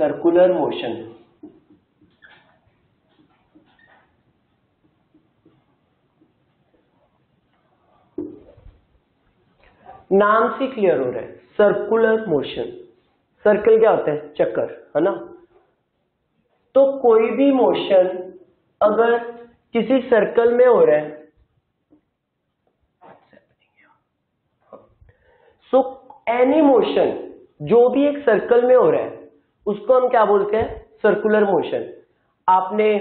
Circular motion नाम से clear हो रहा है। सर्कुलर मोशन सर्कल क्या होता है? चक्कर, है ना? तो कोई भी मोशन अगर किसी सर्कल में हो रहा है सो एनी मोशन जो भी एक सर्कल में हो रहा है उसको हम क्या बोलते हैं? सर्कुलर मोशन आपने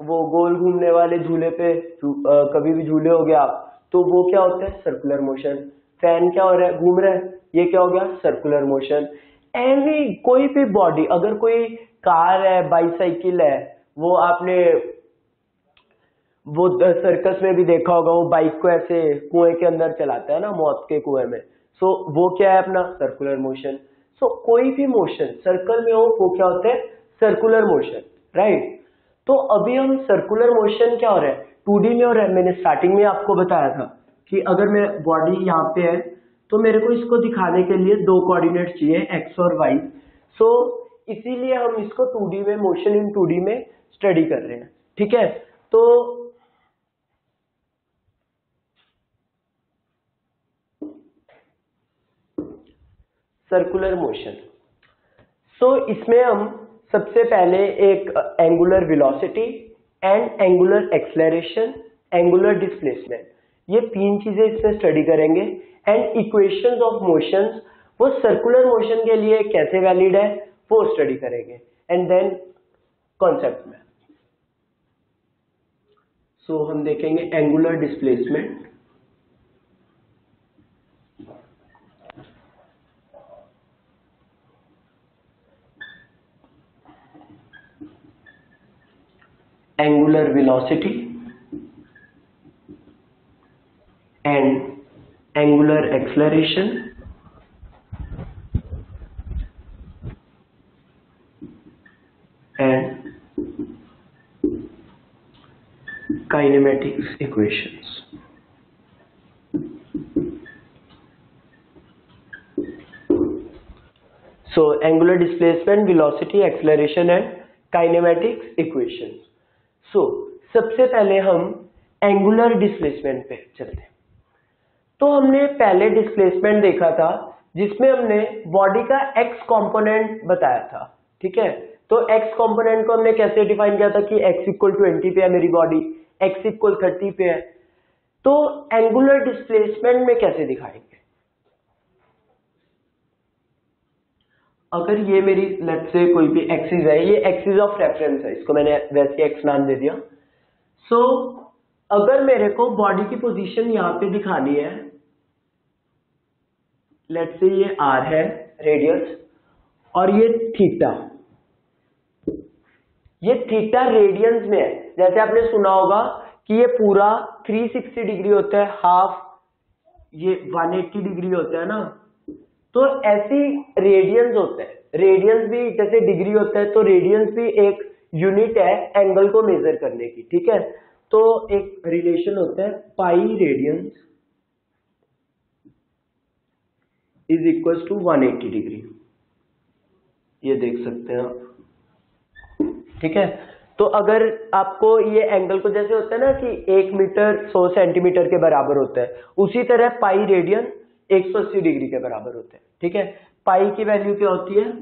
वो गोल घूमने वाले झूले पे आ, कभी भी झूले हो गया आप तो वो क्या होता है? सर्कुलर मोशन फ़ैन क्या हो रहा है? घूम रहा है? ये क्या हो गया? सर्कुलर मोशन एनी कोई भी बॉडी अगर कोई कार है बाईसाइकिल है वो आपने वो सर्कस में भी देखा होगा वो बाइक को ऐसे कुएँ के अंदर चलाता है ना मौत के कुएँ में. सो so, वो क्या है अपना? सर्कुलर मोशन सो so, कोई भी मोशन सर्कल में हो वो क्या होता है? सर्कुलर मोशन राइट तो अभी हम सर्कुलर मोशन क्या हो रहा है? टू में हो रहा है। मैंने स्टार्टिंग में आपको बताया था कि अगर मैं बॉडी यहाँ पे है तो मेरे को इसको दिखाने के लिए दो कोऑर्डिनेट चाहिए एक्स और वाई सो so, इसीलिए हम इसको 2D में मोशन इन 2D में स्टडी कर रहे हैं। ठीक है? तो सर्कुलर मोशन सो इसमें हम सबसे पहले एक angular velocity and angular acceleration angular displacement ये तीन चीज़ें इसमें स्टडी करेंगे. एंड इक्वेशंस ऑफ़ मोशंस वो सर्कुलर मोशन के लिए कैसे वैलिड है वो स्टडी करेंगे. एंड देन कॉन्सेप्ट में. सो so, हम देखेंगे angular displacement angular velocity and angular acceleration and kinematics equations. So angular displacement, velocity, acceleration and kinematics equations. So, सबसे पहले हम एंगुलर डिस्प्लेसमेंट पे चलते हैं। तो हमने पहले डिस्प्लेसमेंट देखा था, जिसमें हमने बॉडी का एक्स कंपोनेंट बताया था, ठीक है? तो एक्स कंपोनेंट को हमने कैसे डिफाइन किया था कि एक्स इक्वल ट्वेंटी पे है मेरी बॉडी एक्स इक्वल थर्टी पे है। तो एंगुलर डिस्प्लेसमेंट में कैसे दिखाएँगे? अगर ये मेरी लेट से कोई भी एक्सिस है ये एक्सिस ऑफ़ रेफरेंस है इसको मैंने वैसे एक्स नाम दे दिया। सो so, अगर मेरे को बॉडी की पोजीशन यहाँ पे दिखानी है लेट से ये आर है रेडियस और ये थीटा ये थीटा रेडियंस में है। जैसे आपने सुना होगा कि ये पूरा 360 डिग्री होता है हाफ़ ये 180 डिग्री होता है ना। तो ऐसी रेडियंस होता है। रेडियंस भी जैसे डिग्री होता है तो रेडियंस भी एक यूनिट है एंगल को मेजर करने की, ठीक है? तो एक रिलेशन होता है pi radians is equal to 180 degree ये देख सकते हैं आप। ठीक है? तो अगर आपको ये एंगल को जैसे होता है ना कि एक मीटर 100 सेंटीमीटर के बराबर होता है, उसी तरह पाई रेडियन 180 डिग्री के बराबर होते हैं, ठीक है? पाई की वैल्यू क्या होती है?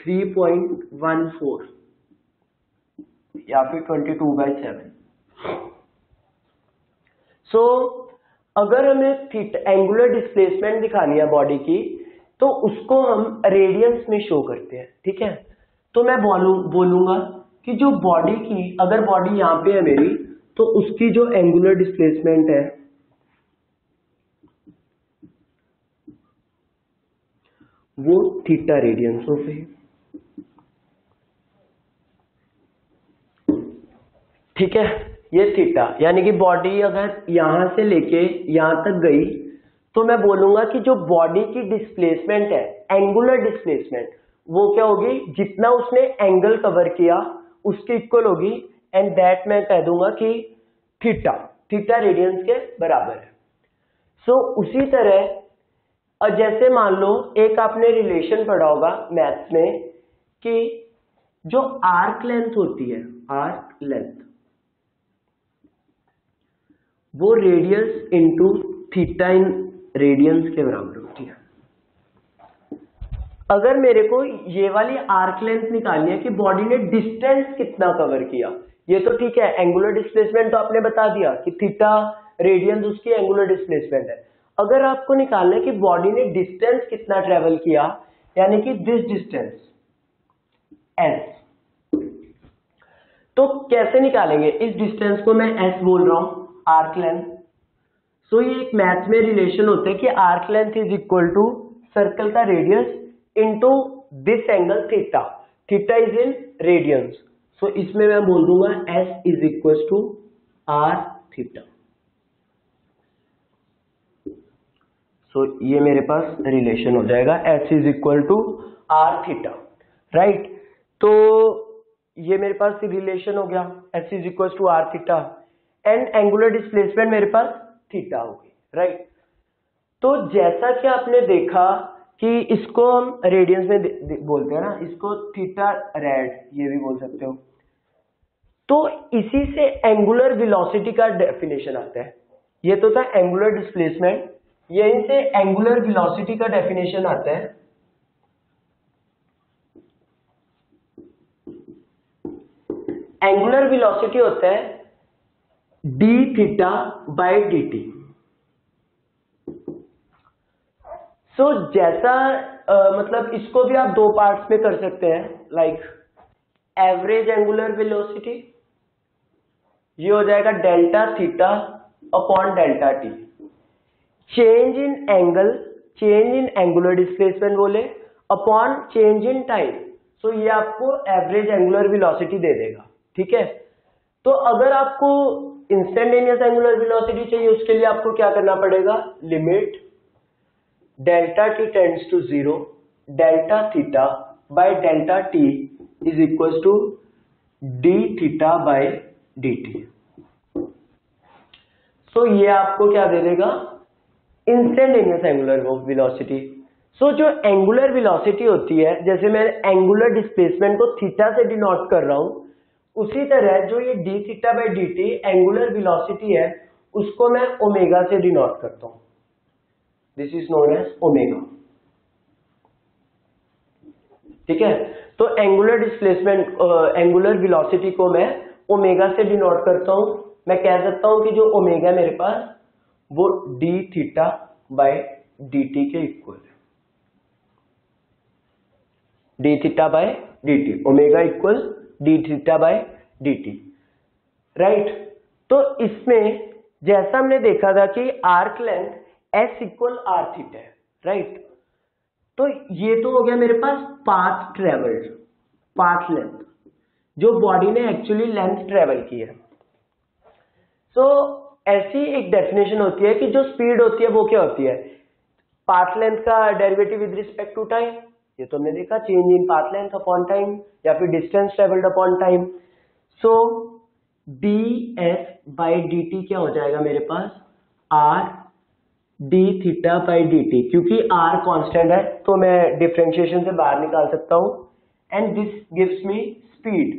3.14 या फिर 22 बाई सेवन। सो अगर हमें थीट एंगुलर डिस्प्लेसमेंट दिखानी है बॉडी की तो उसको हम रेडियंस में शो करते हैं, ठीक है? तो मैं बोलू, बोलूँगा कि जो बॉडी की, अगर बॉडी यहाँ पे है मेरी तो उसकी जो एंगुलर डिस्प्लेसमेंट है वो थीटा रेडियंस हो गई ठीक है? ये थीटा यानी कि बॉडी अगर यहाँ से लेके यहाँ तक गई तो मैं बोलूँगा कि जो बॉडी की डिस्प्लेसमेंट है एंगुलर डिस्प्लेसमेंट वो क्या होगी? जितना उसने एंगल कवर किया उसके इक्वल होगी। एंड दैट मैं कह दूँगा कि थीटा थीटा रेडियंस के बराबर है। सो so, उसी तरह जैसे मान लो, एक आपने रिलेशन पढ़ा होगा मैथ्स में कि जो आर्क लेंथ होती है आर्क लेंथ वो radius into theta in radians के बराबर होती है। अगर मेरे को ये वाली आर्क लेंथ निकालनी है कि बॉडी ने डिस्टेंस कितना कवर किया, ये तो ठीक है एंगुलर डिस्प्लेसमेंट तो आपने बता दिया कि थीटा रेडियंस उसकी एंगुलर डिस्प्लेसमेंट है। अगर आपको निकालना है कि बॉडी ने डिस्टेंस कितना ट्रेवल किया, यानी कि दिस डिस्टेंस एस तो कैसे निकालेंगे? इस डिस्टेंस को मैं एस बोल रहा हूँ आर्क लेंथ सो ये एक मैथ में रिलेशन होता है कि arc length is equal to circle का radius into this angle theta theta is in radians so इसमें मैं बोल दूँगा S is equal to R theta so so, ये मेरे पास रिलेशन हो जाएगा. S is equal to R theta right तो ये मेरे पास रिलेशन हो गया. S is equal to R theta and angular displacement मेरे पास थीटा हो होगी राइट तो जैसा कि आपने देखा कि इसको हम रेडियंस में बोलते हैं ना इसको थीटा रेड ये भी बोल सकते हो. तो इसी से एंगुलर वेलोसिटी का डेफिनेशन आता है. ये तो था एंगुलर डिस्प्लेसमेंट यहीं से एंगुलर वेलोसिटी का डेफिनेशन आता है। एंगुलर वेलोसिटी होता है D theta by D T so जैसा आ, मतलब इसको भी आप दो पार्ट्स में कर सकते हैं लाइक एवरेज एंगुलर वेलोसिटी ये हो जाएगा delta theta upon delta T change in angle change in angular displacement बोले upon change in time so ये आपको एवरेज एंगुलर वेलोसिटी दे देगा, ठीक है? तो अगर आपको इंस्टेंटेनियस एंगुलर वेलोसिटी चाहिए, उसके लिए आपको क्या करना पड़ेगा? Limit delta T tends to zero delta theta by delta T is equal to D theta by D T so ये आपको क्या दे देगा? इंस्टेंटेनियस एंगुलर वेलोसिटी सो जो एंगुलर वेलोसिटी होती है, जैसे मैं एंगुलर डिस्प्लेसमेंट को थीटा से डिनोट कर रहा हूँ, उसी तरह जो ये D theta by D T angular velocity है, उसको मैं ओमेगा से डिनोट करता हूँ। This is known as omega ठीक है? तो एंगुलर डिस्प्लेसमेंट एंगुलर वेलोसिटी को मैं ओमेगा से डिनोट करता हूँ। मैं कह सकता हूँ कि जो ओमेगा मेरे पास वो डी थीटा बाय टी के इक्वल है। D theta by D T omega equal D theta by T right तो इसमें जैसा हमने देखा था कि arc length S equal R theta है। राइट तो ये तो हो गया मेरे पास पाथ ट्रेवल्ड पाथ लेंथ जो बॉडी ने एक्चुअली लेंथ ट्रेवल की है। सो so, ऐसी एक डेफिनेशन होती है कि जो स्पीड होती है, वो क्या होती है? पाथ लेंथ का derivative with respect to time ये तो हमने देखा change in path length upon time या फिर distance travelled upon time so D S by D T क्या हो जाएगा मेरे पास? R D theta by D T क्योंकि आर कांस्टेंट है तो मैं डिफ्रेंशिएशन से बाहर निकाल सकता हूँ। And this gives me speed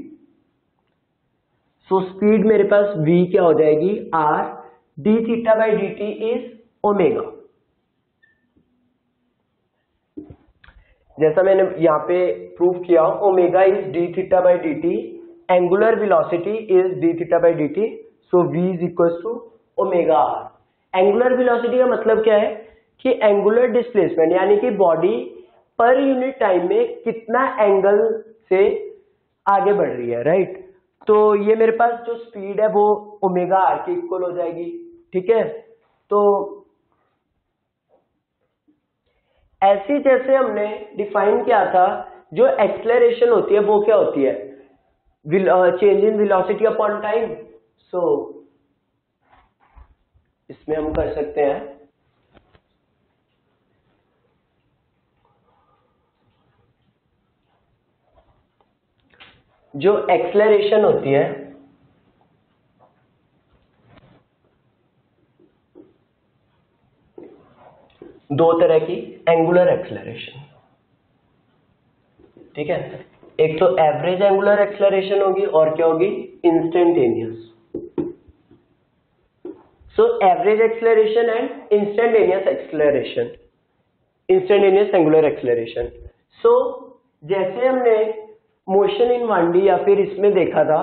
so speed मेरे पास v क्या हो जाएगी? R d theta by D T is omega जैसा मैंने यहाँ पे प्रूव किया omega is D theta by D T angular velocity is D theta by D T so v is equal to omega R angular velocity का मतलब क्या है? कि एंगुलर डिस्प्लेसमेंट यानी कि बॉडी पर यूनिट टाइम में कितना एंगल से आगे बढ़ रही है राइट? तो ये मेरे पास जो स्पीड है वो ओमेगा आर के इक्वल हो जाएगी, ठीक है? तो ऐसी जैसे हमने डिफाइन किया था, जो एक्सलरेशन होती है वो क्या होती है? Change in velocity upon time so इसमें हम कर सकते हैं जो एक्सलरेशन होती है, दो तरह की एंगुलर एक्सलरेशन ठीक है? एक तो एवरेज एंगुलर एक्सलरेशन होगी और क्या होगी? Instantaneous so average acceleration and instantaneous acceleration instantaneous angular acceleration so जैसे हमने मोशन इन वन या फिर इसमें देखा था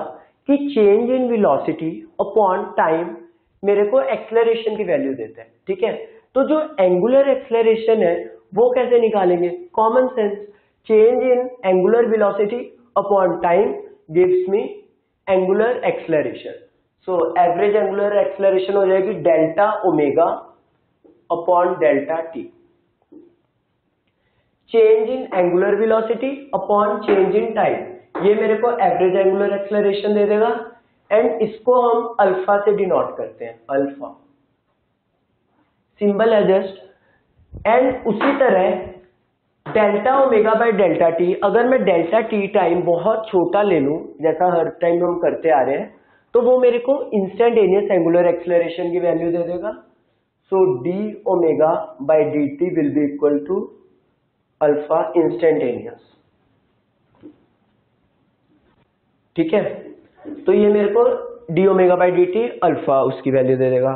कि change in velocity upon time मेरे को एक्सलरेशन की वैल्यू देता है, ठीक है? तो जो एंगुलर एक्सलरेशन है, वो कैसे निकालेंगे? Common sense change in angular velocity upon time gives me angular acceleration so average angular acceleration हो जाएगी delta omega upon delta T change in angular velocity upon change in time ये मेरे को average angular acceleration दे देगा। And इसको हम alpha से denote करते हैं। अल्फ़ा सिंबल है जस्ट एंड उसी तरह delta omega by delta T अगर मैं डेल्टा टी टाइम बहुत छोटा ले लूँ, जैसा हर टाइम हम करते आ रहे हैं तो वो मेरे को इंस्टेंटेनियस एंगुलर एक्सलरेशन की वैल्यू दे देगा। So D omega by D T will be equal to alpha instantaneous. ठीक है? तो ये मेरे को D omega by D T alpha उसकी वैल्यू दे देगा।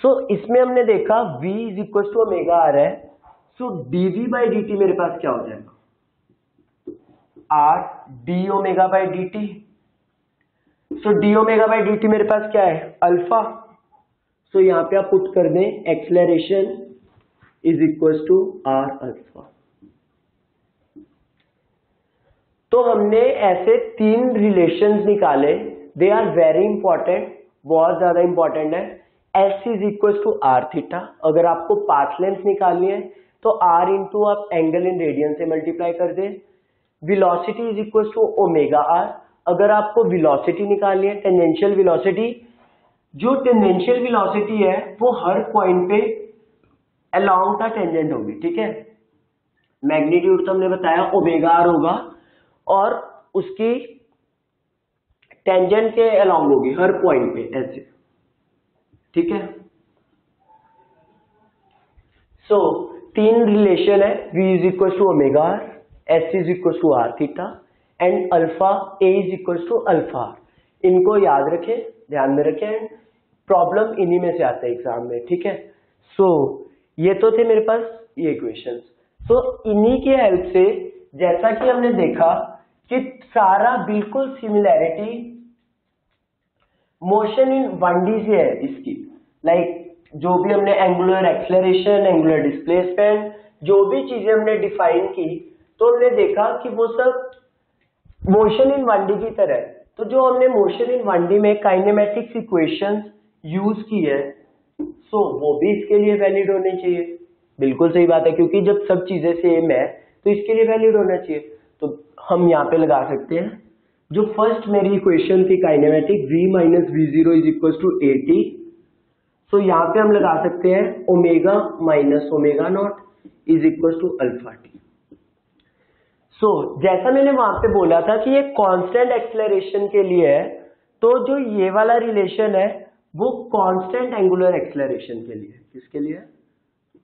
सो so, इसमें हमने देखा v is equal to omega आ रहा है। So D V by D T मेरे पास क्या हो जाएगा? R D omega by D T so D omega by D T मेरे पास क्या है? अल्फ़ा। सो so, यहाँ पे आप पुट कर दें acceleration is equal to R alpha. तो हमने ऐसे तीन रिलेशन निकाले। दे आर वेरी इंपॉर्टेंट बहुत ज़्यादा इंपॉर्टेंट है। S is equal to r theta अगर आपको पाथ लेंथ निकालनी है तो आर इंटू आप एंगल इन रेडियन से मल्टीप्लाई कर दे। Velocity is equal to omega r अगर आपको विलोसिटी निकालनी है टेंजेंशियल विलोसिटी जो टेंजेंशियल विलोसिटी है, वो हर पॉइंट पे अलोंग का टेंजेंट होगी, ठीक है? मैग्नीट्यूड तो हमने बताया ओमेगा आर होगा। और उसकी टेंजेंट के अलोंग होगी हर पॉइंट पे ऐसे। ठीक है? सो so, तीन रिलेशन है v is equal to omega R S is equal to R theta and alpha A is equal to alpha इनको याद रखें ध्यान में रखें एंड प्रॉब्लम इन्हीं में से आता है एग्ज़ाम में ठीक है? सो so, ये तो थे मेरे पास ये इक्वेशन सो so, इन्हीं के हेल्प से जैसा कि हमने देखा कि सारा बिल्कुल similarity motion in one D से है इसकी। लाइक like, जो भी हमने एंगुलर एक्सलरेशन एंगुलर डिस्प्लेसमेंट जो भी चीज़ें हमने डिफाइन की तो हमने देखा कि वो सब मोशन इन वन डी की तरह तो जो हमने मोशन इन वन डी में काइनेमेटिक्स इक्वेशंस यूज़ की है सो so, वो भी इसके लिए वैलिड होने चाहिए। बिल्कुल सही बात है क्योंकि जब सब चीज़ें सेम है तो इसके लिए वैलिड होना चाहिए। हम यहाँ पे लगा सकते हैं। जो फ़र्स्ट मेरी इक्वेशन थी kinematic v minus V zero is equal to A T so यहाँ पे हम लगा सकते हैं omega minus omega not is equal to alpha T so जैसा मैंने वहाँ पे बोला था कि ये कांस्टेंट एक्सलरेशन के लिए है तो जो ये वाला रिलेशन है, वो कांस्टेंट एंगुलर एक्सलरेशन के लिए किसके लिए?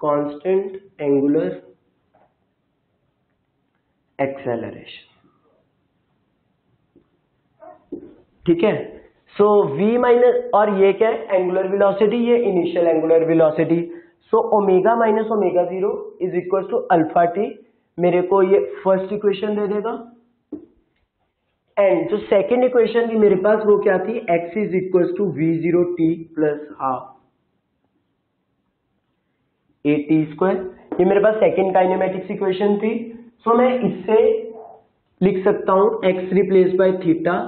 कांस्टेंट एंगुलर एक्सेलरेशन ठीक है? सो v माइनस और ये क्या है? एंगुलर वेलोसिटी ये initial angular velocity so omega minus omega zero is equal to alpha T मेरे को ये फ़र्स्ट इक्वेशन दे देगा। एंड जो सेकेंड इक्वेशन थी मेरे पास वो क्या थी? X is equal to V zero T plus half A T square ये मेरे पास सेकेंड काइनेमेटिक्स इक्वेशन थी। सो so, मैं इससे लिख सकता हूँ x replace by theta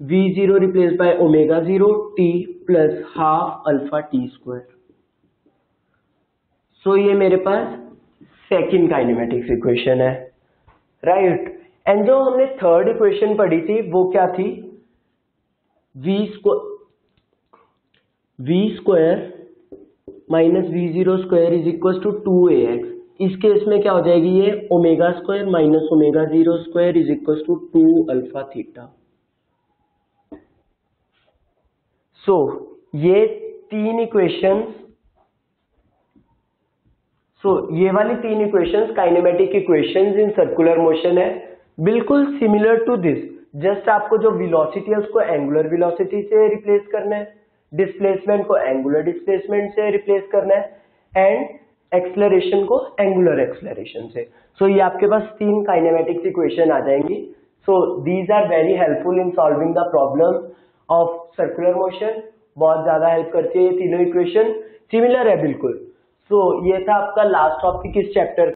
V zero replace by omega zero T plus half alpha T square so ये मेरे पास सेकेंड काइनेमेटिक्स इक्वेशन है राइट? एंड जो हमने थर्ड इक्वेशन पढ़ी थी, वो क्या थी? V square V square minus V zero square is equal to two A X इस केस में क्या हो जाएगी ये? Omega square minus omega zero square is equal to two alpha theta so ये तीन इक्वेशंस सो ये वाली तीन equations kinematic equations in circular motion है। बिल्कुल सिमिलर टू दिस जस्ट आपको जो वेलोसिटी है उसको एंगुलर वेलोसिटी से रिप्लेस करना है। डिस्प्लेसमेंट को एंगुलर डिस्प्लेसमेंट से रिप्लेस करना है। एंड एक्सलरेशन को एंगुलर एक्सलरेशन से। सो so, ये आपके पास तीन काइनेमेटिक्स इक्वेशन आ जाएँगी। So these are very helpful in solving the problem of circular motion बहुत ज़्यादा हेल्प करती है ये तीनों इक्वेशन सिमिलर है बिल्कुल। सो so, ये था आपका लास्ट टॉपिक इस चैप्टर